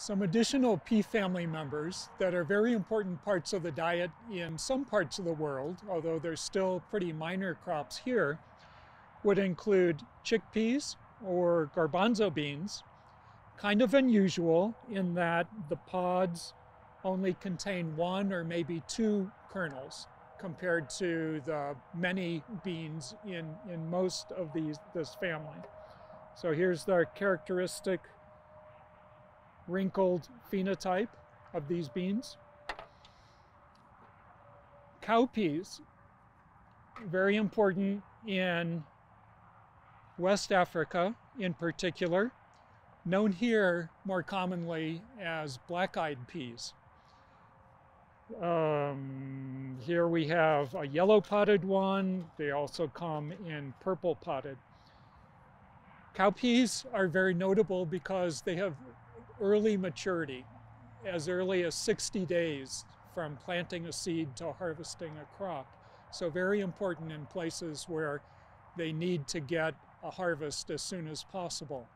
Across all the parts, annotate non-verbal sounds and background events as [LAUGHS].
Some additional pea family members that are very important parts of the diet in some parts of the world, although they're still pretty minor crops here, would include chickpeas or garbanzo beans, kind of unusual in that the pods only contain one or maybe two kernels compared to the many beans in, in most of these, this family. So here's their characteristic wrinkled phenotype of these beans. Cowpeas, very important in West Africa in particular, known here more commonly as black-eyed peas. Um, here we have a yellow podded one. They also come in purple podded. Cowpeas are very notable because they have early maturity, as early as 60 days from planting a seed to harvesting a crop. So very important in places where they need to get a harvest as soon as possible.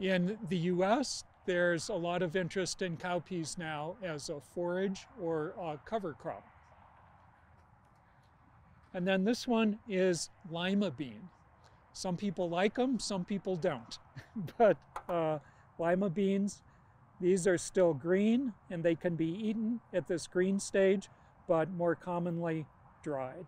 In the US, there's a lot of interest in cowpeas now as a forage or a cover crop. And then this one is lima bean. Some people like them, some people don't. [LAUGHS] but uh, lima beans, these are still green and they can be eaten at this green stage, but more commonly dried.